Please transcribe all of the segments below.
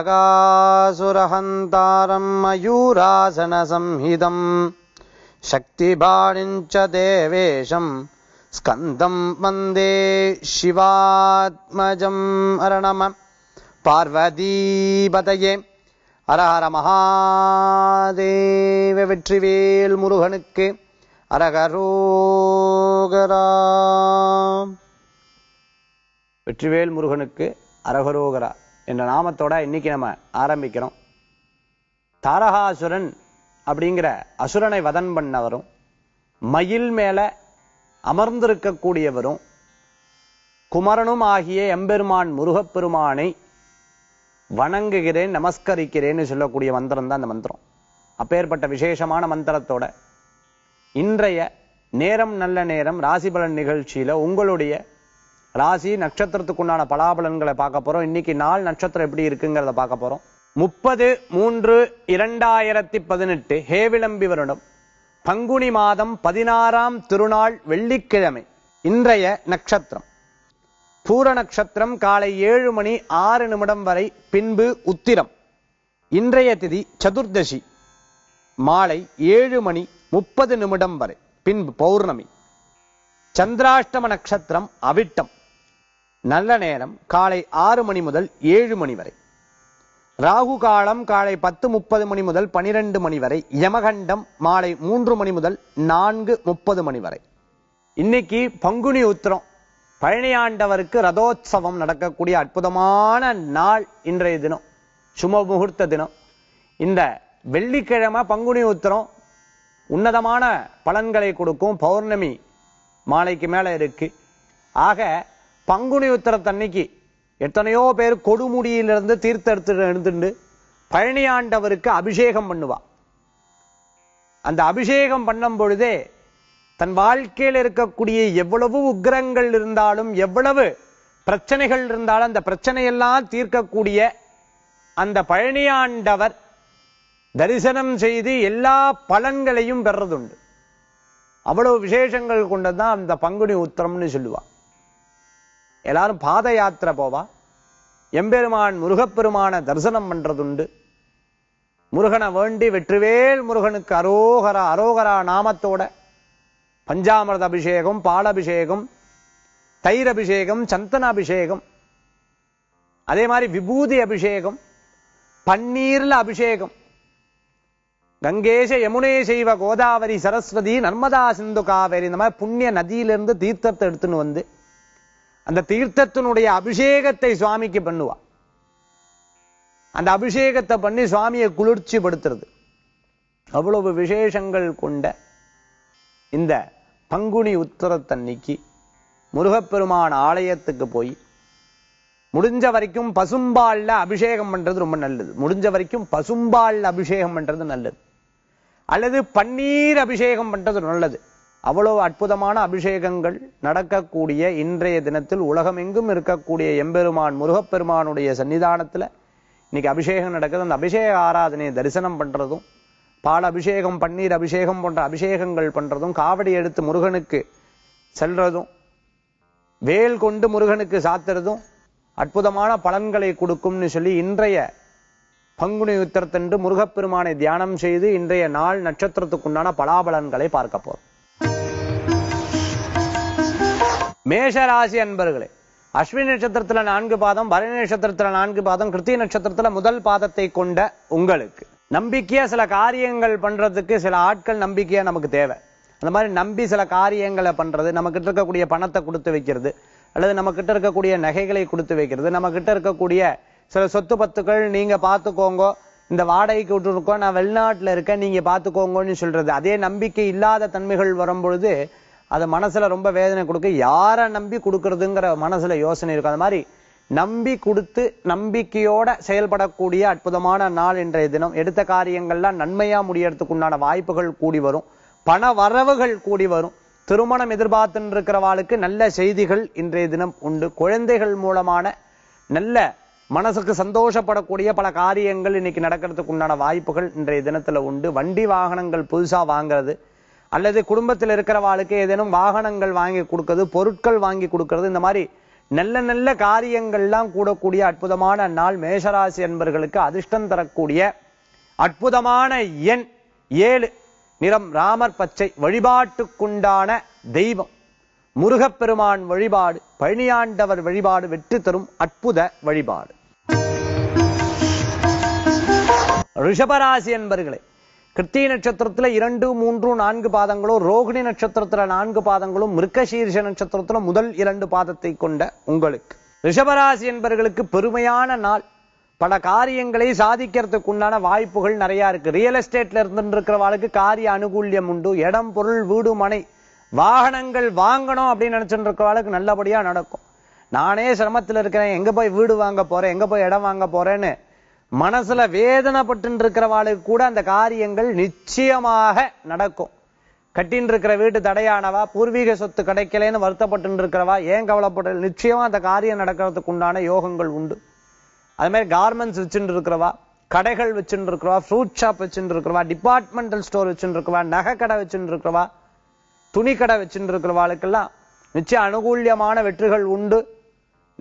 तारकासुरहन्तारम् मयूरासनसंहितम् शक्तिबाणिञ्च देवेशम् स्कन्दम् वन्दे शिवात्मजम् अरणम பார்வதீபதையே அரஹர மகாதேவ வெற்றிவேல் முருகனுக்கு அரகரோகரா வெற்றிவேல் முருகனுக்கு அரகரோகரா என்ற நாமத்தோட இன்னைக்கு நம்ம ஆரம்பிக்கிறோம். தாரகாசுரன் அப்படிங்கிற அசுரனை வதன் பண்ணவரும் மயில் மேல அமர்ந்திருக்கக்கூடியவரும் குமரனும் ஆகிய எம்பெருமான் முருகப்பெருமானை வணங்குகிறேன் நமஸ்கரிக்கிறேன்னு சொல்லக்கூடிய மந்திரம் தான் அந்த மந்திரம். அப்பேற்பட்ட விசேஷமான மந்திரத்தோட இன்றைய நேரம் நல்ல நேரம் ராசிபலன் நிகழ்ச்சியில உங்களுடைய ராசி நட்சத்திரத்துக்குண்டான பலாபலன்களை பார்க்க போறோம். இன்னைக்கு நாள் நட்சத்திரம் எப்படி இருக்குங்கிறத பார்க்க போறோம். முப்பது மூன்று இரண்டாயிரத்தி பதினெட்டு ஹேவிளம்பி வருடம். பங்குனி மாதம் பதினாறாம் திருநாள் வெள்ளிக்கிழமை இன்றைய நட்சத்திரம். பூர நட்சத்திரம் காலை ஏழு மணி ஆறு நிமிடம் வரை பின்பு உத்திரம். இன்றைய திதி சதுர்தசி மாலை ஏழு மணி முப்பது நிமிடம் வரை பின்பு பௌர்ணமி. சந்திராஷ்டம நட்சத்திரம் அவிட்டம். நல்ல நேரம் காலை ஆறு மணி முதல் ஏழு மணி வரை. ராகு காலம் காலை பத்து முப்பது மணி முதல் பனிரெண்டு மணி வரை. யமகண்டம் மாலை மூன்று மணி முதல் நான்கு முப்பது மணி வரை. இன்னைக்கு பங்குனி உத்திரம். பழனியாண்டவருக்கு ரதோத்சவம் நடக்கக்கூடிய அற்புதமான நாள் இன்றைய தினம். சும முகூர்த்த தினம். இந்த வெள்ளிக்கிழமை பங்குனி உத்திரம் உன்னதமான பலன்களை கொடுக்கும் பௌர்ணமி மாலைக்கு மேல இருக்கு. ஆக பங்குனி உத்தரத்தன்னைக்கு எத்தனையோ பேர் கொடுமுடியிலிருந்து தீர்த்தெடுத்து எடுத்துட்டு பழனியாண்டவருக்கு அபிஷேகம் பண்ணுவா. அந்த அபிஷேகம் பண்ணும் பொழுதே தன் வாழ்க்கையில் இருக்கக்கூடிய எவ்வளவு உக்கிரங்கள் இருந்தாலும் எவ்வளவு பிரச்சனைகள் இருந்தாலும் அந்த பிரச்சனையெல்லாம் தீர்க்கக்கூடிய அந்த பழனியாண்டவர் தரிசனம் செய்து எல்லா பலன்களையும் பெறதுண்டு அவ்வளவு விசேஷங்கள் கொண்டதான் அந்த பங்குனி உத்தரம்னு சொல்லுவா. எல்லாரும் பாத யாத்திரை போவா. எம்பெருமான் முருகப்பெருமான தரிசனம் பண்றதுண்டு. முருகனை வேண்டி வெற்றிவேல் முருகனுக்கு அரோகரா அரோகரா நாமத்தோட பஞ்சாமிரத அபிஷேகம் பாலபிஷேகம் தயிர் அபிஷேகம் சந்தன அபிஷேகம் அதே மாதிரி விபூதி அபிஷேகம் பன்னீர்ல அபிஷேகம். கங்கேஷ யமுனே செய்வ கோதாவரி சரஸ்வதி நர்மதா சிந்து காவேரி இந்த மாதிரி புண்ணிய நதியிலிருந்து தீர்த்தத்தை எடுத்துன்னு வந்து அந்த தீர்த்தத்தினுடைய அபிஷேகத்தை சுவாமிக்கு பண்ணுவா. அந்த அபிஷேகத்தை பண்ணி சுவாமியை குளிர்ச்சி படுத்துறது. அவ்வளவு விசேஷங்கள் கொண்ட இந்த பங்குனி உத்தரத்தன்னைக்கு முருகப்பெருமான் ஆலயத்துக்கு போய் முடிஞ்ச வரைக்கும் பசும்பாலில் அபிஷேகம் பண்றது ரொம்ப நல்லது. முடிஞ்ச வரைக்கும் பசும்பாலில் அபிஷேகம் பண்றது நல்லது. அல்லது பன்னீர் அபிஷேகம் பண்றது நல்லது. அவ்வளவு அற்புதமான அபிஷேகங்கள் நடக்கக்கூடிய இன்றைய தினத்தில் உலகமெங்கும் இருக்கக்கூடிய எம்பெருமான் முருகப்பெருமானுடைய சன்னிதானத்தில் இன்னைக்கு அபிஷேகம் நடக்குது. அந்த அபிஷேக ஆராதனையை தரிசனம் பண்ணுறதும் பால் அபிஷேகம் பன்னீர் அபிஷேகம் போன்ற அபிஷேகங்கள் பண்ணுறதும் காவடி எடுத்து முருகனுக்கு செல்றதும் வேல் கொண்டு முருகனுக்கு சாத்துறதும் அற்புதமான பலன்களை கொடுக்கும்னு சொல்லி இன்றைய பங்குனி உத்தரத்தன்று முருகப்பெருமானை தியானம் செய்து இன்றைய நாள் நட்சத்திரத்துக்குண்டான பலாபலன்களை பார்க்க போறோம். மேஷராசி அன்பர்களே அஸ்வினி நட்சத்திரத்தில் நான்கு பாதம் பரணி நட்சத்திரத்தில் நான்கு பாதம் கிருத்திய நட்சத்திரத்தில் முதல் பாதத்தை கொண்ட உங்களுக்கு. நம்பிக்கையாக சில காரியங்கள் பண்ணுறதுக்கு சில ஆட்கள் நம்பிக்கையாக நமக்கு தேவை. அந்த மாதிரி நம்பி சில காரியங்களை பண்ணுறது நம்ம கிட்ட இருக்கக்கூடிய பணத்தை கொடுத்து வைக்கிறது அல்லது நம்ம கிட்ட இருக்கக்கூடிய நகைகளை கொடுத்து வைக்கிறது நம்மக்கிட்ட இருக்கக்கூடிய சில சொத்து பத்துக்கள் நீங்கள் பார்த்துக்கோங்க இந்த வாடகைக்கு விட்டுருக்கோம் நான் வெளிநாட்டில் இருக்கேன் நீங்கள் பார்த்துக்கோங்கன்னு சொல்றது. அதே நம்பிக்கை இல்லாத தன்மைகள் வரும் பொழுது அது மனசுல ரொம்ப வேதனை கொடுக்க யாரை நம்பி கொடுக்கறதுங்கிற மனசுல யோசனை இருக்கும். அது மாதிரி நம்பி கொடுத்து நம்பிக்கையோட செயல்படக்கூடிய அற்புதமான நாள் இன்றைய தினம். எடுத்த காரியங்கள்லாம் நன்மையா முடியறதுக்கு உண்டான வாய்ப்புகள் கூடி வரும். பண வரவுகள் கூடி வரும். திருமணம் எதிர்பார்த்துன்னு இருக்கிறவாளுக்கு நல்ல செய்திகள் இன்றைய தினம் உண்டு. குழந்தைகள் மூலமான நல்ல மனசுக்கு சந்தோஷப்படக்கூடிய பல காரியங்கள் இன்னைக்கு நடக்கிறதுக்கு உண்டான வாய்ப்புகள் இன்றைய தினத்துல உண்டு. வண்டி வாகனங்கள் புதுசா வாங்குறது அல்லது குடும்பத்தில் இருக்கிறவாளுக்கு ஏதேனும் வாகனங்கள் வாங்கி கொடுக்கறது பொருட்கள் வாங்கி கொடுக்கறது இந்த மாதிரி நல்ல நல்ல காரியங்கள்லாம் கூடக்கூடிய அற்புதமான நாள் மேஷராசி என்பர்களுக்கு அதிர்ஷ்டம் தரக்கூடிய அற்புதமான எண் ஏழு. நிறம் ராமர் பச்சை. வழிபாட்டுக்குண்டான தெய்வம். முருகப்பெருமான் வழிபாடு பழனியாண்டவர் வழிபாடு வெற்றி தரும் அற்புத வழிபாடு. ரிஷபராசி என்பர்களே கிருத்திய நட்சத்திரத்துல இரண்டு மூன்று நான்கு பாதங்களும் ரோகிணி நட்சத்திரத்துல நான்கு பாதங்களும் மிருக்கசீர்ஷ நட்சத்திரத்துல முதல் இரண்டு பாதத்தை கொண்ட உங்களுக்கு. ரிஷபராசி என்பர்களுக்கு பெருமையான நாள். பல காரியங்களை சாதிக்கிறதுக்கு உண்டான வாய்ப்புகள் நிறைய இருக்கு. ரியல் எஸ்டேட்ல இருந்து இருக்கிறவாளுக்கு காரிய அனுகூல்யம் உண்டு. இடம் பொருள் வீடு மனை. வாகனங்கள் வாங்கணும் அப்படின்னு நினைச்சுட்டு இருக்கிறவாளுக்கு நல்லபடியா நடக்கும். நானே சிரமத்தில் இருக்கிறேன். எங்க போய் வீடு வாங்க போறேன்? எங்க போய் இடம் வாங்க போறேன்னு மனசுல வேதனைப்பட்டு இருக்கிறவாளுக்கு கூட அந்த காரியங்கள் நிச்சயமாக நடக்கும். கட்டின்னு இருக்கிற வீட்டு தடையானவா பூர்வீக சொத்து கிடைக்கலன்னு வருத்தப்பட்டு இருக்கிறவா ஏன் கவலைப்பட நிச்சயமா அந்த காரியம் நடக்கிறதுக்கு உண்டான யோகங்கள் உண்டு. அது மாதிரி கார்மெண்ட்ஸ் வச்சுட்டு இருக்கிறவா கடைகள் வச்சுட்டு இருக்கிறவா ஃப்ரூட் ஷாப் வச்சுட்டு இருக்கிறவா டிபார்ட்மெண்டல் ஸ்டோர் வச்சுட்டு இருக்கிறவா நகை கடை வச்சுட்டு இருக்கிறவா துணி கடை வச்சுட்டு இருக்கிறவாளுக்கெல்லாம் நிச்சயம் அனுகூல்யமான வெற்றிகள் உண்டு.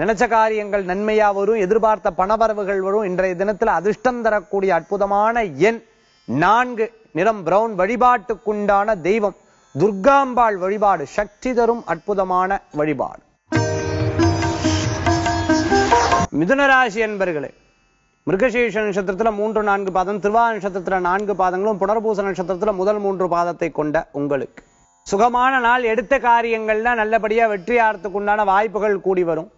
நினைச்ச காரியங்கள் நன்மையா வரும் எதிர்பார்த்த பணவரவுகள் வரும். இன்றைய தினத்துல அதிர்ஷ்டம் தரக்கூடிய அற்புதமான எண் நான்கு. நிறம் பிரவுன் வழிபாட்டுக்குண்டான தெய்வம். துர்காம்பாள் வழிபாடு சக்தி தரும் அற்புதமான வழிபாடு. மிதுனராசி என்பர்களே மிருகசீஷ நட்சத்திரத்துல மூன்று நான்கு பாதம் திருவா நட்சத்திரத்துல நான்கு பாதங்களும் புனர்பூச நட்சத்திரத்துல முதல் மூன்று பாதத்தை கொண்ட உங்களுக்கு. சுகமான நாள் எடுத்த காரியங்கள்ல நல்லபடியா வெற்றி உண்டான வாய்ப்புகள் கூடி வரும்.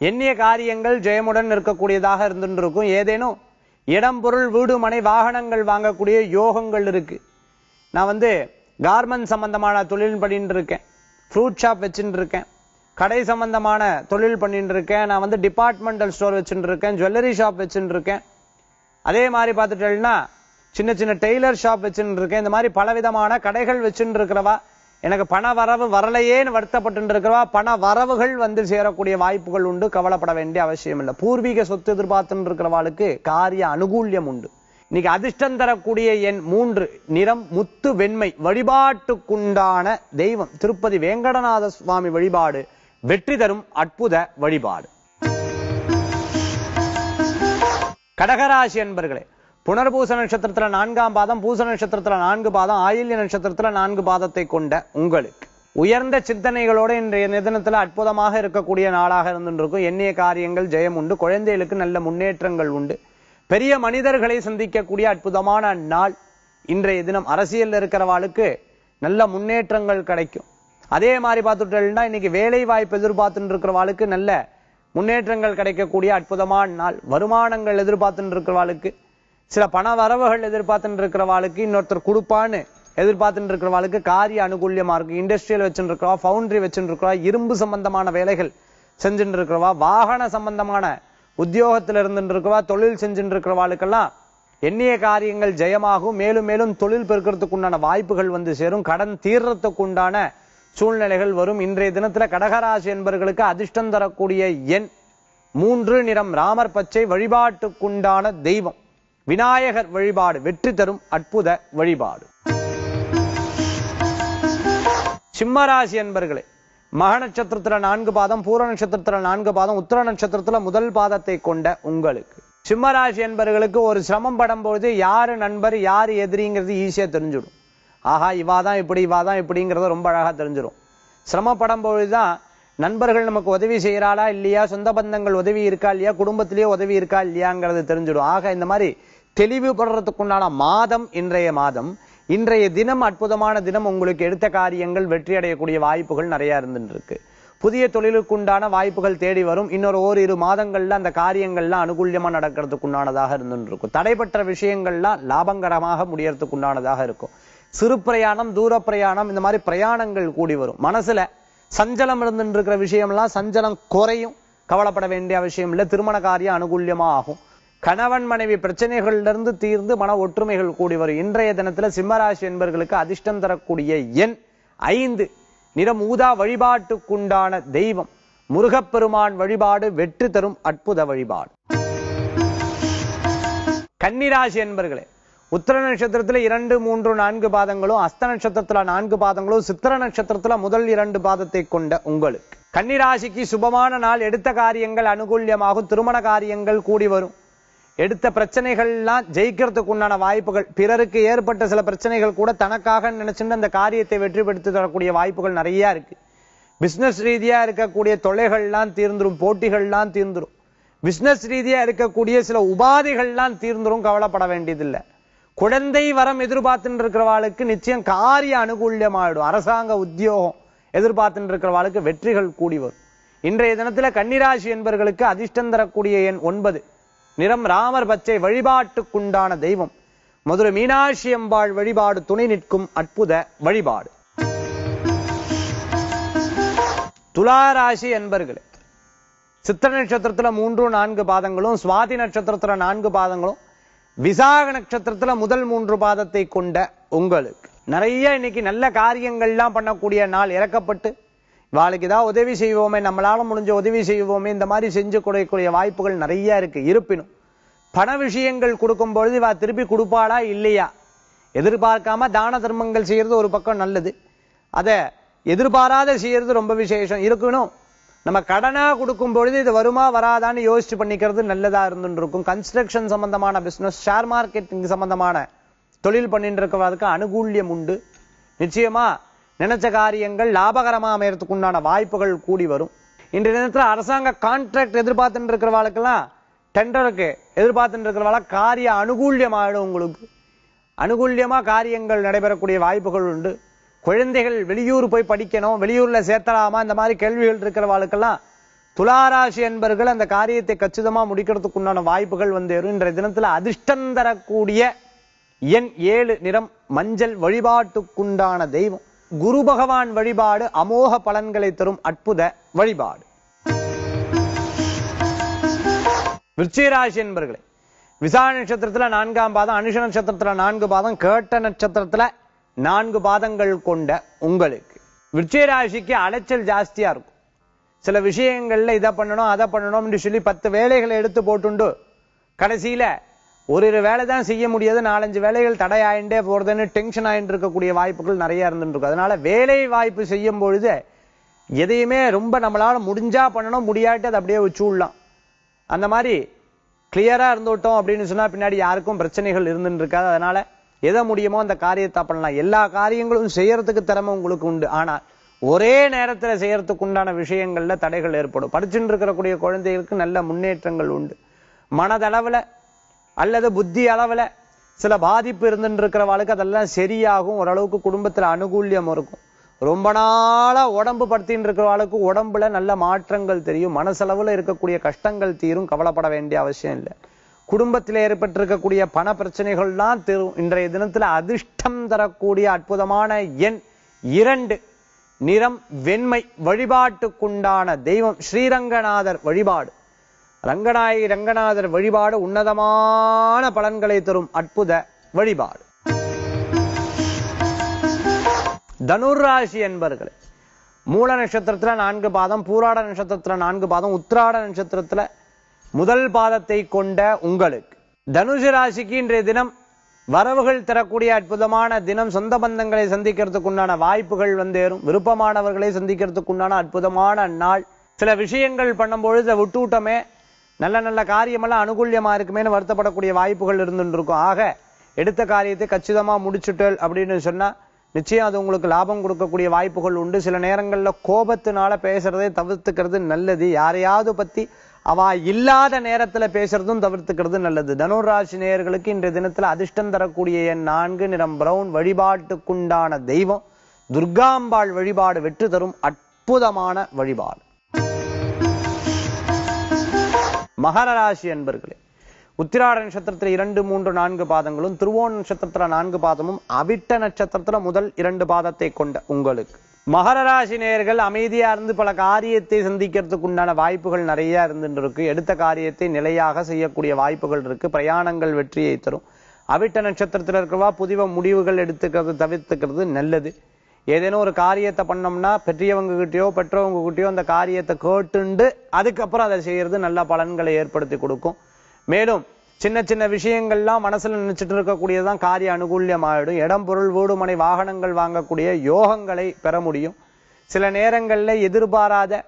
எண்ணிய காரியங்கள் ஜெயமுடன் இருக்கக்கூடியதாக இருந்துருக்கும். ஏதேனும் இடம் பொருள் வீடு மனை வாகனங்கள் வாங்கக்கூடிய யோகங்கள் இருக்கு. நான் வந்து கார்மெண்ட் சம்பந்தமான தொழில் பண்ணிட்டு இருக்கேன் ஃப்ரூட் ஷாப் வச்சுட்டு இருக்கேன் கடை சம்பந்தமான தொழில் பண்ணிட்டு இருக்கேன் நான் வந்து டிபார்ட்மெண்டல் ஸ்டோர் வச்சுட்டு இருக்கேன் ஜுவல்லரி ஷாப் வச்சுட்டு இருக்கேன் அதே மாதிரி பார்த்துட்டேன்னா சின்ன சின்ன டெய்லர் ஷாப் வச்சுட்டு இருக்கேன் இந்த மாதிரி பலவிதமான கடைகள் வச்சுட்டு இருக்கிறவா எனக்கு பண வரவு வரலையேன்னு வருத்தப்பட்டு இருக்கிறவா பண வரவுகள் வந்து சேரக்கூடிய வாய்ப்புகள் உண்டு கவலைப்பட வேண்டிய அவசியம் இல்லை. பூர்வீக சொத்து எதிர்பார்த்துன்னு இருக்கிறவாளுக்கு காரிய அனுகூல்யம் உண்டு. இன்னைக்கு அதிர்ஷ்டம் தரக்கூடிய என் மூன்று நிறம் முத்து வெண்மை வழிபாட்டுக்குண்டான தெய்வம் திருப்பதி வேங்கடநாத சுவாமி வழிபாடு வெற்றி தரும் அற்புத வழிபாடு. கடகராசி என்பர்களே புனர்பூச நட்சத்திரத்துல நான்காம் பாதம் பூச நட்சத்திரத்துல நான்கு பாதம் ஆயில்ய நட்சத்திரத்துல நான்கு பாதத்தை கொண்ட உங்களுக்கு உயர்ந்த சிந்தனைகளோடு இன்றைய நிதனத்தில் அற்புதமாக இருக்கக்கூடிய நாளாக இருந்துருக்கும். எண்ணிய காரியங்கள் ஜெயம் உண்டு. குழந்தைகளுக்கு நல்ல முன்னேற்றங்கள் உண்டு. பெரிய மனிதர்களை சந்திக்கக்கூடிய அற்புதமான நாள் இன்றைய தினம். அரசியலில் இருக்கிறவாளுக்கு நல்ல முன்னேற்றங்கள் கிடைக்கும். அதே மாதிரி பார்த்துட்டோம்னா இன்னைக்கு வேலை வாய்ப்பு எதிர்பார்த்துட்டு இருக்கிறவாளுக்கு நல்ல முன்னேற்றங்கள் கிடைக்கக்கூடிய அற்புதமான நாள். வருமானங்கள் எதிர்பார்த்துட்டு இருக்கிறவாளுக்கு சில பண வரவுகள் எதிர்பார்த்துட்டு இருக்கிறவாளுக்கு இன்னொருத்தர் கொடுப்பான்னு எதிர்பார்த்துட்டு இருக்கிறவாளுக்கு காரிய அனுகூல்யமா இருக்கு இண்டஸ்ட்ரியல் வச்சுட்டு இருக்கிறவா ஃபவுண்டரி வச்சுட்டு இருக்கிறவா இரும்பு சம்பந்தமான வேலைகள் செஞ்சுட்டு இருக்கிறவா வாகன சம்பந்தமான உத்தியோகத்தில் இருந்துட்டு இருக்கிறவா தொழில் செஞ்சுட்டு இருக்கிறவாளுக்கெல்லாம் எண்ணிய காரியங்கள் ஜெயமாகும். மேலும் மேலும் தொழில் பெருக்கிறதுக்கு உண்டான வாய்ப்புகள் வந்து சேரும். கடன் தீர்றதுக்கு உண்டான சூழ்நிலைகள் வரும். இன்றைய தினத்துல கடகராசி என்பவர்களுக்கு அதிர்ஷ்டம் தரக்கூடிய எண் மூன்று நிறம். ராமர் பச்சை வழிபாட்டுக்குண்டான தெய்வம். விநாயகர் வழிபாடு வெற்றி தரும் அற்புத வழிபாடு. சிம்மராசி என்பர்களே மக நட்சத்திரத்துல நான்கு பாதம் பூர நட்சத்திரத்துல நான்கு பாதம் உத்தர நட்சத்திரத்துல முதல் பாதத்தை கொண்ட உங்களுக்கு. சிம்மராசி என்பர்களுக்கு ஒரு சிரமம் படும்போது யாரு நண்பர் யாரு எதிரிங்கிறது ஈஸியா தெரிஞ்சிடும். ஆஹா இவாதான் இப்படி இவாதான் இப்படிங்கிறத ரொம்ப அழகா தெரிஞ்சிடும் சிரமப்படும் பொழுதுதான் நண்பர்கள் நமக்கு உதவி செய்யறாளா இல்லையா சொந்த பந்தங்கள் உதவி இருக்கா இல்லையா குடும்பத்திலேயே உதவி இருக்கா இல்லையாங்கிறது தெரிஞ்சிடும். ஆக இந்த மாதிரி தெளிவுபடுறதுக்குண்டான மாதம் இன்றைய மாதம். இன்றைய தினம் அற்புதமான தினம் உங்களுக்கு எடுத்த காரியங்கள் வெற்றி அடையக்கூடிய வாய்ப்புகள் நிறைய இருந்துருக்கு புதிய தொழிலுக்குண்டான வாய்ப்புகள் தேடி வரும். இன்னொரு ஓரிரு மாதங்கள்ல அந்த காரியங்கள்லாம் அனுகூல்யமா நடக்கிறதுக்குண்டானதாக இருந்துருக்கும் தடைபற்ற விஷயங்கள்லாம் லாபகரமாக முடியறதுக்குண்டானதாக இருக்கும். சிறு பிரயாணம் தூர பிரயாணம் இந்த மாதிரி பிரயாணங்கள் கூடி வரும். மனசுல சஞ்சலம் இருந்துட்டு இருக்கிற விஷயம்லாம் சஞ்சலம் குறையும். கவலைப்பட வேண்டிய அவசியம் இல்லை. திருமண காரியம் அனுகூல்யமா ஆகும். கணவன் மனைவி பிரச்சனைகள்ல இருந்து தீர்ந்து மன ஒற்றுமைகள் கூடி வரும். இன்றைய தினத்துல சிம்மராசி என்பர்களுக்கு அதிர்ஷ்டம் தரக்கூடிய எண் ஐந்து. நிறம் ஊதா வழிபாட்டுக்குண்டான தெய்வம். முருகப்பெருமான் வழிபாடு வெற்றி தரும் அற்புத வழிபாடு. கன்னிராசி என்பர்களே உத்திர நட்சத்திரத்துல இரண்டு மூன்று நான்கு பாதங்களும் அஸ்த நட்சத்திரத்துல நான்கு பாதங்களும் சித்திர நட்சத்திரத்தில் முதல் இரண்டு பாதத்தை கொண்ட உங்களுக்கு. கன்னிராசிக்கு சுபமான நாள். எடுத்த காரியங்கள் அனுகூல்யமாகும். திருமண காரியங்கள் கூடி வரும். எடுத்த பிரச்சனைகள்லாம் ஜெயிக்கிறதுக்கு உண்டான வாய்ப்புகள். பிறருக்கு ஏற்பட்ட சில பிரச்சனைகள் கூட தனக்காக நினைச்சுட்டு அந்த காரியத்தை வெற்றிப்படுத்தி தரக்கூடிய வாய்ப்புகள் நிறைய இருக்கு. பிசினஸ் ரீதியா இருக்கக்கூடிய தொலைகள்லாம் தீர்ந்துரும் போட்டிகள்லாம் தீர்ந்துரும். பிசினஸ் ரீதியா இருக்கக்கூடிய சில உபாதைகள்லாம் தீர்ந்துரும் கவலைப்பட வேண்டியதில்லை. குழந்தை வரம் எதிர்பார்த்துட்டு இருக்கிறவாளுக்கு நிச்சயம் காரிய அனுகூல்யமாயிடும். அரசாங்க உத்தியோகம் எதிர்பார்த்துட்டு இருக்கிறவாளுக்கு வெற்றிகள் கூடி வரும். இன்றைய தினத்துல கன்னிராசி என்பவர்களுக்கு அதிர்ஷ்டம் தரக்கூடிய எண் ஒன்பது. நிறம் ராமர் பச்சை வழிபாட்டுக்குண்டான தெய்வம். மதுரை மீனாட்சி அம்பாள் வழிபாடு துணை நிற்கும் அற்புத வழிபாடு. துளாராசி என்பர்களே சித்திர நட்சத்திரத்துல மூன்று நான்கு பாதங்களும் சுவாதி நட்சத்திரத்துல நான்கு பாதங்களும் விசாக நட்சத்திரத்துல முதல் மூன்று பாதத்தை கொண்ட உங்களுக்கு. நிறைய இன்னைக்கு நல்ல காரியங்கள்லாம் பண்ணக்கூடிய நாள் இறக்கப்பட்டு இவாளுக்கு தான் உதவி செய்வோமே நம்மளால முடிஞ்ச உதவி செய்வோமே இந்த மாதிரி செஞ்சு கொடுக்கக்கூடிய வாய்ப்புகள் நிறைய இருக்கு. இருப்பினும் பண விஷயங்கள் கொடுக்கும் பொழுது இவா திருப்பி கொடுப்பாளா இல்லையா? எதிர்பார்க்காம தான தர்மங்கள் செய்யறது ஒரு பக்கம் நல்லது. அதை எதிர்பாராத செய்யறது ரொம்ப விசேஷம். இருக்கணும் நம்ம கடனாக கொடுக்கும் பொழுது இது வருமா வராதான்னு யோசிச்சு பண்ணிக்கிறது நல்லதா இருந்துட்டு இருக்கும் கன்ஸ்ட்ரக்ஷன் சம்பந்தமான பிசினஸ் ஷேர் மார்க்கெட்டிங் சம்பந்தமான தொழில் பண்ணிட்டு இருக்கிறதுக்கு அனுகூல்யம் உண்டு. நிச்சயமா நினைச்ச காரியங்கள் லாபகரமா அமையறதுக்கு உண்டான வாய்ப்புகள் கூடி வரும். இன்றைய தினத்துல அரசாங்க கான்ட்ராக்ட் எதிர்பார்த்துட்டு இருக்கிறவாளுக்கெல்லாம் டெண்டருக்கு எதிர்பார்த்துட்டு இருக்கிறவாள காரிய அனுகூல்யம் ஆயிடும் உங்களுக்கு. அனுகூல்யமாக காரியங்கள் நடைபெறக்கூடிய வாய்ப்புகள் உண்டு. குழந்தைகள் வெளியூர் போய் படிக்கணும் வெளியூர்ல சேர்த்தலாமா இந்த மாதிரி கேள்விகள் இருக்கிறவாளுக்கெல்லாம் துளாராசி என்பர்கள் அந்த காரியத்தை கச்சிதமா முடிக்கிறதுக்கு உண்டான வாய்ப்புகள் வந்து இன்றைய தினத்துல அதிர்ஷ்டம் தரக்கூடிய எண் ஏழு நிறம் மஞ்சள் வழிபாட்டுக்குண்டான தெய்வம். குரு பகவான் வழிபாடு அமோக பலன்களை தரும் அற்புத வழிபாடு. விருச்சிகராசி என்பர்களே விசா நட்சத்திரத்துல நான்காம் பாதம் அனுஷ நட்சத்திரத்துல நான்கு பாதம் கேட்ட நட்சத்திரத்துல நான்கு பாதங்கள் கொண்ட உங்களுக்கு. விருச்சிகராசிக்கு அலைச்சல் ஜாஸ்தியா இருக்கும். சில விஷயங்கள்ல இதை பண்ணணும் அதை பண்ணணும்னு சொல்லி பத்து வேலைகளை எடுத்து போட்டுண்டு கடைசியில ஒரு ஒரு வேலை தான் செய்ய முடியாது நாலஞ்சு வேலைகள் தடை ஆயிண்டே போறதுன்னு டென்ஷன் ஆயிட்டு இருக்கக்கூடிய வாய்ப்புகள் நிறைய இருந்துருக்கு அதனால வேலை வாய்ப்பு செய்யும் பொழுது எதையுமே ரொம்ப நம்மளால முடிஞ்சா பண்ணணும் முடியாட்டி அதை அப்படியே வச்சு விடலாம் அந்த மாதிரி கிளியரா இருந்துவிட்டோம் அப்படின்னு சொன்னா பின்னாடி யாருக்கும் பிரச்சனைகள் இருந்துட்டு இருக்காது. அதனால எதை முடியுமோ அந்த காரியத்தை பண்ணலாம். எல்லா காரியங்களும் செய்யறதுக்கு திறமை உங்களுக்கு உண்டு. ஆனால் ஒரே நேரத்தில் செய்யறதுக்கு உண்டான விஷயங்கள்ல தடைகள் ஏற்படும். படிச்சுட்டு இருக்கக்கூடிய குழந்தைகளுக்கு நல்ல முன்னேற்றங்கள் உண்டு. மனதளவில் அல்லது புத்தி அளவில் சில பாதிப்பு இருந்துட்டு இருக்கிறவாளுக்கு அதெல்லாம் சரியாகும். ஓரளவுக்கு குடும்பத்தில் அனுகூல்யம் இருக்கும். ரொம்ப நாளாக உடம்பு படுத்தின்னு இருக்கிறவாளுக்கு உடம்புல நல்ல மாற்றங்கள் தெரியும். மனசளவில் இருக்கக்கூடிய கஷ்டங்கள் தீரும். கவலைப்பட வேண்டிய அவசியம் இல்லை. குடும்பத்தில் ஏற்பட்டிருக்கக்கூடிய பண பிரச்சனைகள்லாம் தீரும். இன்றைய தினத்தில் அதிர்ஷ்டம் தரக்கூடிய அற்புதமான எண் இரண்டு. நிறம் வெண்மை வழிபாட்டுக்குண்டான தெய்வம். ஸ்ரீரங்கநாதர் வழிபாடு. ரங்கநாயகி ரங்கநாதர் வழிபாடு உன்னதமான பலன்களை தரும் அற்புத வழிபாடு. தனுராசி என்பர்களே மூல நட்சத்திரத்துல நான்கு பாதம் பூராட நட்சத்திரத்துல நான்கு பாதம் உத்திராட நட்சத்திரத்துல முதல் பாதத்தை கொண்ட உங்களுக்கு. தனுசு ராசிக்கு இன்றைய தினம் வரவுகள் தரக்கூடிய அற்புதமான தினம். சொந்த பந்தங்களை சந்திக்கிறதுக்கு உண்டான வாய்ப்புகள் வந்தேறும். விருப்பமானவர்களை சந்திக்கிறதுக்கு உண்டான அற்புதமான நாள். சில விஷயங்கள் பண்ணும்பொழுது விட்டுவிட்டமே நல்ல நல்ல காரியமெல்லாம் அனுகூல்யமா இருக்குமேன்னு வருத்தப்படக்கூடிய வாய்ப்புகள் இருந்துட்டு இருக்கும் ஆக எடுத்த காரியத்தை கச்சிதமாக முடிச்சுட்டல் அப்படின்னு சொன்னால் நிச்சயம் அது உங்களுக்கு லாபம் கொடுக்கக்கூடிய வாய்ப்புகள் உண்டு. சில நேரங்களில் கோபத்தினால பேசுறதை தவிர்த்துக்கிறது நல்லது. யாரையாவது பற்றி அவா இல்லாத நேரத்தில் பேசுறதும் தவிர்த்துக்கிறது நல்லது. தனுராசி நேயர்களுக்கு இன்றைய தினத்தில் அதிர்ஷ்டம் தரக்கூடிய என் நான்கு நிறம் பிரவுன் வழிபாட்டுக்குண்டான தெய்வம் துர்காம்பாள் வழிபாடு வெற்றி தரும் அற்புதமான வழிபாடு. மகர ராசி என்பர்களே உத்திராட நட்சத்திரத்தில் இரண்டு மூன்று நான்கு பாதங்களும் திருவோண நட்சத்திரத்தில் நான்கு பாதமும் அவிட்ட நட்சத்திரத்துல முதல் இரண்டு பாதத்தை கொண்ட உங்களுக்கு. மகர ராசி நேயர்கள் அமைதியா இருந்து பல காரியத்தை சந்திக்கிறதுக்கு உண்டான வாய்ப்புகள் நிறைய இருந்துட்டு இருக்கு எடுத்த காரியத்தை நிலையாக செய்யக்கூடிய வாய்ப்புகள் இருக்கு. பிரயாணங்கள் வெற்றியை தரும். அவிட்ட நட்சத்திரத்துல இருக்கிறவா புதிய முடிவுகள் எடுத்துக்கிறது தவிர்த்துக்கிறது நல்லது. ஏதேனும் ஒரு காரியத்தை பண்ணோம்னா பெரியவங்க கிட்டயோ பெற்றவங்க கிட்டயோ அந்த காரியத்தை கேட்டுண்டு அதுக்கப்புறம் அதை செய்யறது நல்ல பலன்களை ஏற்படுத்தி கொடுக்கும். மேலும் சின்ன சின்ன விஷயங்கள்லாம் மனசுல நினைச்சிட்டு இருக்கக்கூடியதுதான் காரிய அனுகூல்யம் ஆயிடும் இடம் பொருள் வீடு மனை வாகனங்கள் வாங்கக்கூடிய யோகங்களை பெற முடியும். சில நேரங்களில் எதிர்பாராத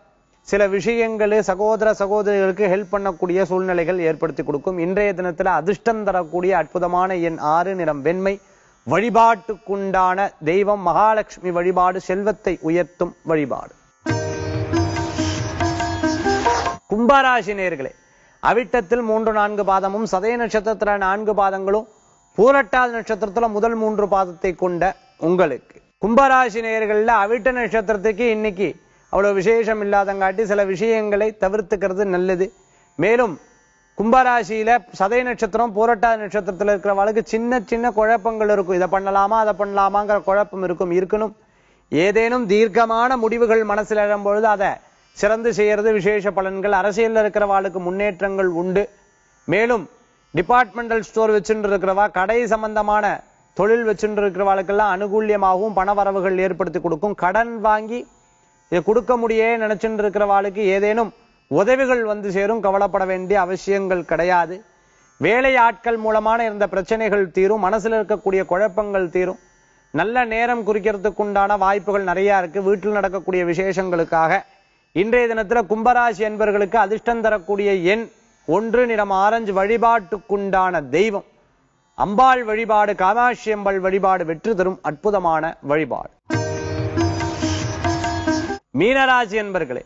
சில விஷயங்கள் சகோதர சகோதரிகளுக்கு ஹெல்ப் பண்ணக்கூடிய சூழ்நிலைகள் ஏற்படுத்தி கொடுக்கும். இன்றைய தினத்தில் அதிர்ஷ்டம் தரக்கூடிய அற்புதமான எண் ஆறு நிறம் வெண்மை. வழிபாட்டுக்குண்டான தெய்வம் மகாலட்சுமி வழிபாடு செல்வத்தை உயர்த்தும் வழிபாடு. கும்பராசி நேர்களே அவிட்டத்தில் மூன்று நான்கு பாதமும் சதய நட்சத்திரத்துல நான்கு பாதங்களும் பூரட்டால் நட்சத்திரத்துல முதல் மூன்று பாதத்தை கொண்ட உங்களுக்கு. கும்பராசி நேயர்கள்ல அவிட்ட நட்சத்திரத்துக்கு இன்னைக்கு அவ்வளவு விசேஷம் இல்லாதங்காட்டி சில விஷயங்களை தவிர்த்துக்கிறது நல்லது. மேலும் கும்பராசியில சதய நட்சத்திரம் பூரட்டாதி நட்சத்திரத்துல இருக்கிறவளுக்கு சின்ன சின்ன குழப்பங்கள் இருக்கும். இதை பண்ணலாமா அதை பண்ணலாமாங்கிற குழப்பம் இருக்கும். இருக்கணும். ஏதேனும் தீர்க்கமான முடிவுகள் மனசில் எழும்பொழுது அதை சிறந்து செய்யறது விசேஷ பலன்கள். அரசியலில் இருக்கிறவாளுக்கு முன்னேற்றங்கள் உண்டு. மேலும் டிபார்ட்மெண்டல் ஸ்டோர் வச்சுட்டு இருக்கிறவா கடை சம்பந்தமான தொழில் வச்சுட்டு இருக்கிறவாளுக்கெல்லாம் அனுகூல்யமாகவும் பணவரவுகள் ஏற்படுத்தி கொடுக்கும். கடன் வாங்கி இதை கொடுக்க முடியே நினைச்சுட்டு இருக்கிறவாளுக்கு ஏதேனும் உதவிகள் வந்து சேரும் கவலைப்பட வேண்டிய அவசியங்கள் கிடையாது. வேலை ஆட்கள் மூலமான இருந்த பிரச்சனைகள் தீரும் மனசுல இருக்கக்கூடிய குழப்பங்கள் தீரும். நல்ல நேரம் குறிக்கிறதுக்கு உண்டான வாய்ப்புகள் நிறைய இருக்கு. வீட்டில் நடக்கக்கூடிய விசேஷங்களுக்காக. இன்றைய தினத்துல கும்பராசி என்பவர்களுக்கு அதிர்ஷ்டம் தரக்கூடிய எண் ஒன்று நிறம் ஆரஞ்சு வழிபாட்டுக்குண்டான தெய்வம். அம்பாள் வழிபாடு காமாட்சி அம்பாள் வழிபாடு வெற்றி தரும் அற்புதமான வழிபாடு. மீனராசி என்பர்களே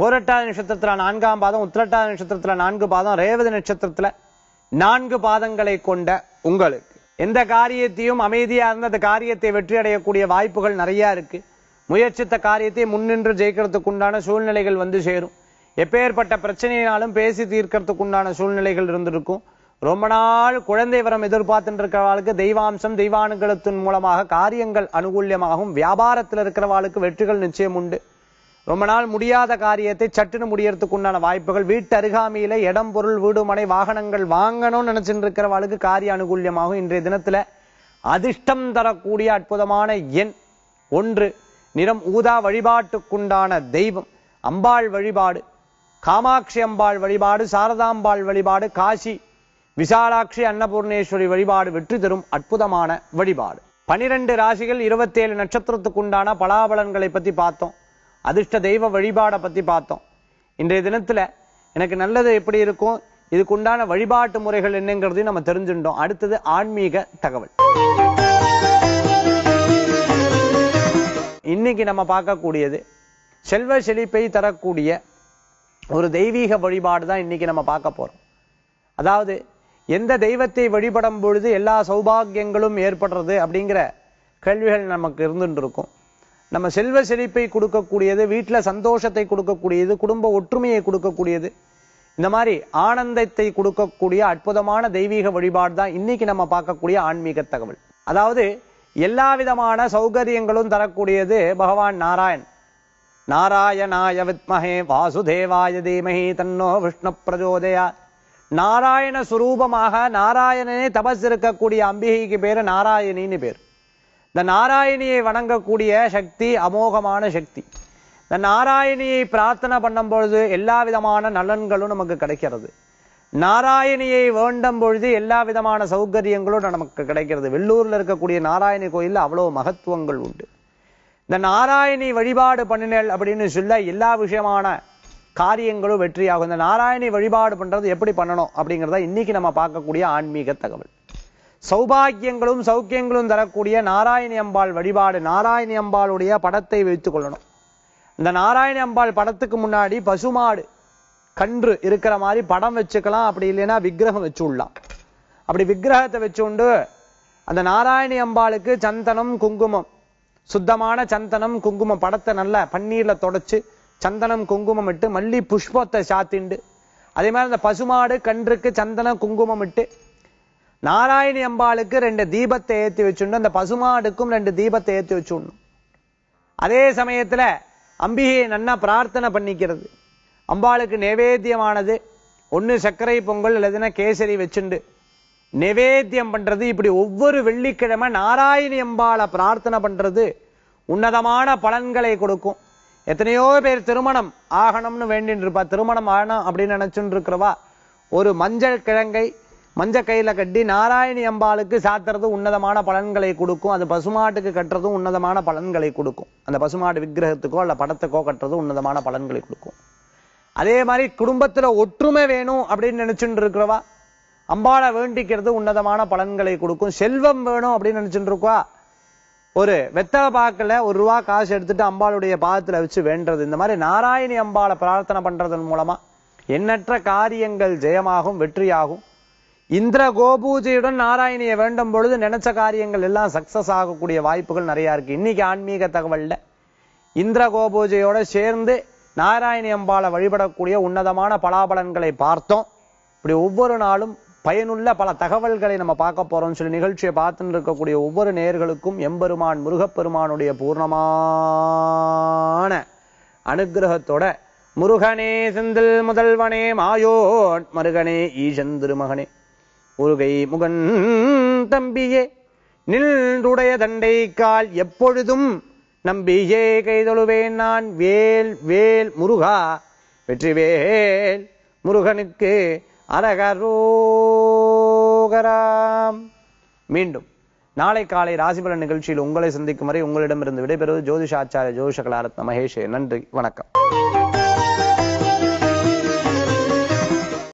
போரட்டாதி நட்சத்திரத்தில் நான்காம் பாதம் உத்திரட்டாத நட்சத்திரத்தில் நான்கு பாதம் ரேவதி நட்சத்திரத்தில் நான்கு பாதங்களை கொண்ட உங்களுக்கு. எந்த காரியத்தையும் அமைதியாக இருந்த அந்த காரியத்தை வெற்றி அடையக்கூடிய வாய்ப்புகள் நிறையா இருக்கு. முயற்சித்த காரியத்தை முன்னின்று ஜெயிக்கிறதுக்கு உண்டான சூழ்நிலைகள் வந்து சேரும். எப்பேற்பட்ட பிரச்சனையினாலும் பேசி தீர்க்கறதுக்கு உண்டான சூழ்நிலைகள் இருந்திருக்கும். ரொம்ப நாள் குழந்தை வரம் எதிர்பார்த்துட்டு இருக்கிறவாளுக்கு தெய்வாம்சம் தெய்வானுகலத்தின் மூலமாக காரியங்கள் அனுகூல்யமாகவும் வியாபாரத்தில் இருக்கிறவாளுக்கு வெற்றிகள் நிச்சயம் உண்டு. ரொம்ப நாள் முடியாத காரியத்தை சட்டுன்னு முடியறதுக்கு உண்டான வாய்ப்புகள். வீட்டு அருகாமையில இடம் பொருள் வீடு மனை வாகனங்கள் வாங்கணும்னு நினைச்சிட்டு இருக்கிறவாளுக்கு காரிய அனுகூல்யமாகும் இன்றைய தினத்துல. அதிர்ஷ்டம் தரக்கூடிய அற்புதமான எண் ஒன்று. நிறம் ஊதா வழிபாட்டுக்குண்டான தெய்வம். அம்பாள் வழிபாடு. காமாட்சி அம்பாள் வழிபாடு சாரதாம்பாள் வழிபாடு காசி விசாலாட்சி அன்னபூர்ணேஸ்வரி வழிபாடு வெற்றி தரும் அற்புதமான வழிபாடு. பனிரெண்டு ராசிகள் இருபத்தேழு நட்சத்திரத்துக்குண்டான பலாபலன்களை பத்தி பார்த்தோம். அதிர்ஷ்ட தெய்வ வழிபாடை பத்தி பார்த்தோம். இன்றைய தினத்துல எனக்கு நல்லது எப்படி இருக்கும்? இதுக்குண்டான வழிபாட்டு முறைகள் என்னங்கிறதையும் நம்ம தெரிஞ்சுட்டோம் அடுத்தது ஆன்மீக தகவல். இன்னைக்கு நம்ம பார்க்கக்கூடியது செல்வ செழிப்பை தரக்கூடிய ஒரு தெய்வீக வழிபாடு தான் இன்னைக்கு நம்ம பார்க்க போறோம். அதாவது எந்த தெய்வத்தை வழிபடும் பொழுது எல்லா சௌபாகியங்களும் ஏற்படுறது அப்படிங்கிற கேள்விகள் நமக்கு இருந்துட்டு இருக்கும். நம்ம செல்வ செழிப்பை கொடுக்கக்கூடியது வீட்டில் சந்தோஷத்தை கொடுக்கக்கூடியது குடும்ப ஒற்றுமையை கொடுக்கக்கூடியது. இந்த மாதிரி ஆனந்தத்தை கொடுக்கக்கூடிய அற்புதமான தெய்வீக வழிபாடு தான் இன்னைக்கு நம்ம பார்க்கக்கூடிய ஆன்மீக தகவல். அதாவது எல்லா விதமான சௌகரியங்களும் தரக்கூடியது பகவான் நாராயண். நாராயணாய வித்மஹே வாசுதேவாய தீமஹி தன்னோ விஷ்ணு பிரஜோதயா. நாராயண சுரூபமாக நாராயணனே தபஸ் இருக்கக்கூடிய அம்பிகைக்கு பேரு நாராயணின்னு பேர். இந்த நாராயணியை வணங்கக்கூடிய சக்தி அமோகமான சக்தி. இந்த நாராயணியை பிரார்த்தனை பண்ணும் பொழுது எல்லா விதமான நலன்களும் நமக்கு கிடைக்கிறது. நாராயணியை வேண்டும் பொழுது எல்லா விதமான சௌகரியங்களும் நமக்கு கிடைக்கிறது. வெள்ளூர்ல இருக்கக்கூடிய நாராயணி கோயிலில் அவ்வளவு மகத்துவங்கள் உண்டு. இந்த நாராயணி வழிபாடு பண்ணினேள் அப்படின்னு சொல்ல எல்லா விஷயமான காரியங்களும் வெற்றியாகும். இந்த நாராயணி வழிபாடு பண்றது எப்படி பண்ணணும் அப்படிங்கிறத இன்னைக்கு நம்ம பார்க்கக்கூடிய ஆன்மீக தகவல். சௌபாகியங்களும் சௌக்கியங்களும் தரக்கூடிய நாராயணி அம்பாள் வழிபாடு நாராயணி அம்பாளுடைய படத்தை வைத்துக் கொள்ளணும். இந்த நாராயணி அம்பாள் படத்துக்கு முன்னாடி பசுமாடு கன்று இருக்கிற மாதிரி படம் வச்சுக்கலாம் அப்படி இல்லைன்னா விக்கிரகம் வச்சு விடலாம் அப்படி விக்கிரகத்தை வச்சுண்டு அந்த நாராயணி அம்பாளுக்கு சந்தனம் குங்குமம் சுத்தமான சந்தனம் குங்குமம் படத்தை நல்லா பன்னீர்ல தொடச்சு சந்தனம் குங்குமம் இட்டு மல்லி புஷ்பத்தை சாத்திண்டு. அதே மாதிரி அந்த பசுமாடு கன்றுக்கு சந்தனம் குங்குமம் இட்டு நாராயணி அம்பாளுக்கு ரெண்டு தீபத்தை ஏத்தி வச்சுண்டு அந்த பசுமாடுக்கும் ரெண்டு தீபத்தை ஏத்தி வச்சுடணும் அதே சமயத்துல அம்பிகையை நன்னா பிரார்த்தனை பண்ணிக்கிறது. அம்பாளுக்கு நைவேத்தியமானது. ஒன்று சர்க்கரை பொங்கல் இல்லதுன்னா கேசரி வச்சுண்டு. நைவேத்தியம் பண்றது இப்படி ஒவ்வொரு வெள்ளிக்கிழமை நாராயணி அம்பாளை பிரார்த்தனை பண்றது உன்னதமான பலன்களை கொடுக்கும். எத்தனையோ பேர் திருமணம் ஆகணும்னு வேண்டின்னு இருப்பா. திருமணம் ஆகணும் அப்படின்னு நினைச்சுட்டு இருக்கிறவா. ஒரு மஞ்சள் கிழங்கை மஞ்ச கையில கட்டி நாராயணி அம்பாளுக்கு சாத்துறது உன்னதமான பலன்களை கொடுக்கும். அது பசுமாட்டுக்கு கட்டுறதும் உன்னதமான பலன்களை கொடுக்கும். அந்த பசுமாடு விக்கிரகத்துக்கோ அல்ல படத்துக்கோ கட்டுறதும் உன்னதமான பலன்களை கொடுக்கும். அதே மாதிரி குடும்பத்துல ஒற்றுமை வேணும் அப்படின்னு நினைச்சுட்டு இருக்கிறவா? அம்பாளை வேண்டிக்கிறது உன்னதமான பலன்களை கொடுக்கும். செல்வம் வேணும் அப்படின்னு நினைச்சுட்டு இருக்கா ஒரு வெத்தலை பாக்கல ஒரு ரூபா காசு எடுத்துட்டு அம்பாளுடைய பாதத்துல வச்சு வேண்டது இந்த மாதிரி நாராயணி அம்பாளை பிரார்த்தனை பண்றதன் மூலமா எண்ணற்ற காரியங்கள் ஜெயமாகும் வெற்றியாகும். இந்திர கோபூஜையுடன் நாராயணியை வேண்டும் பொழுது நினைச்ச காரியங்கள் எல்லாம் சக்சஸ் ஆகக்கூடிய வாய்ப்புகள் நிறைய இருக்கு. இன்னைக்கு ஆன்மீக தகவல்ல. இந்திர கோபூஜையோட சேர்ந்து நாராயணி அம்பாளை வழிபடக்கூடிய உன்னதமான பலாபலன்களை பார்த்தோம். இப்படி ஒவ்வொரு நாளும் பயனுள்ள பல தகவல்களை நம்ம பார்க்க போறோம். சில நிகழ்ச்சியை பார்த்துட்டு இருக்கக்கூடிய ஒவ்வொரு நேர்களுக்கும் எம்பெருமான் முருகப்பெருமானுடைய பூர்ணமான அனுகிரகத்தோட முருகனே செந்தில் முதல்வனே மாயோன் மருகனே ஈசன் திருமகனே. முருகை முகன் தம்பியே நின்றுடைய தண்டை கால் எப்பொழுதும் நம்பியே கைதொழுவேன் நான். வேல் வேல் முருகா வெற்றிவேல் முருகனுக்கு அரகரோகராம். மீண்டும் நாளை காலை ராசிபலன் நிகழ்ச்சியில் உங்களை சந்திக்கும் வரை உங்களிடமிருந்து விடைபெறுவது ஜோதிஷாச்சாரிய ஜோதிஷ கலாரத்ன மகேஷே. நன்றி வணக்கம்.